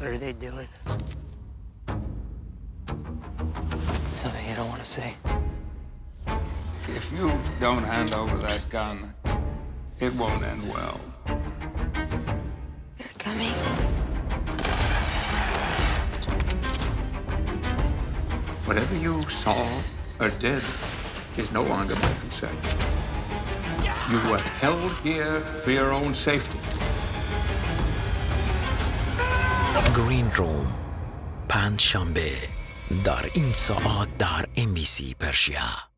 What are they doing? Something you don't want to say. If you don't hand over that gun, it won't end well. You're coming. Whatever you saw or did is no longer my concern. You were held here for your own safety. گرین روم پنج شنبه در این ساعت در ام بی سی پرشیا